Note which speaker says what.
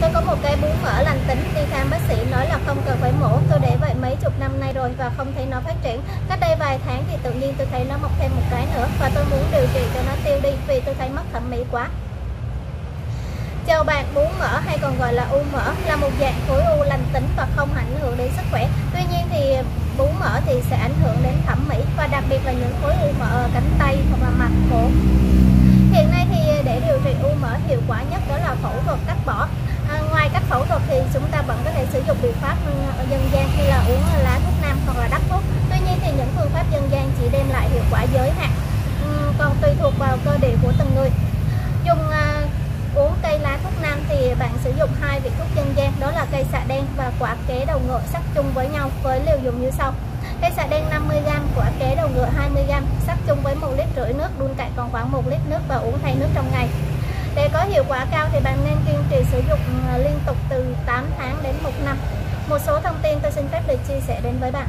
Speaker 1: Tôi có một cái bú mỡ lành tính đi khám bác sĩ nói là không cần phải mổ. Tôi để vậy mấy chục năm nay rồi và không thấy nó phát triển. Cách đây vài tháng thì tự nhiên tôi thấy nó mọc thêm một cái nữa và tôi muốn điều trị cho nó tiêu đi vì tôi thấy mất thẩm mỹ quá. Chào bạn, bú mỡ hay còn gọi là u mỡ là một dạng khối u lành tính và không ảnh hưởng đến sức khỏe. Tuy nhiên thì bú mỡ thì sẽ ảnh hưởng đến thẩm mỹ và đặc biệt là những khối u mỡ ở cánh tay hoặc là mặt cổ. Hiện nay thì để điều trị u mỡ hiệu quả nhất đó là phẫu thuật cắt bỏ phẫu thuật thì chúng ta vẫn có thể sử dụng biện pháp ừ, dân gian như là uống lá thuốc nam hoặc là đắp thuốc. Tuy nhiên thì những phương pháp dân gian chỉ đem lại hiệu quả giới hạn ừ, còn tùy thuộc vào cơ địa của từng người. Dùng à, uống cây lá thuốc nam thì bạn sử dụng hai vị thuốc dân gian, đó là cây xạ đen và quả kế đầu ngựa sắc chung với nhau với liều dùng như sau. Cây xạ đen 50g quả kế đầu ngựa 20g sắc chung với một lít rưỡi nước, đun cạn còn khoảng một lít nước và uống thay nước trong ngày. Để có hiệu quả cao thì bạn nên kiên trì sử dụng à, liên tục từ 8 tháng đến 1 năm. Một số thông tin tôi xin phép được chia sẻ đến với bạn.